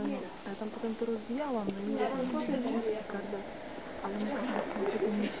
сторону. Я там потом то розбіяла, но не можна, але ми кажемо, що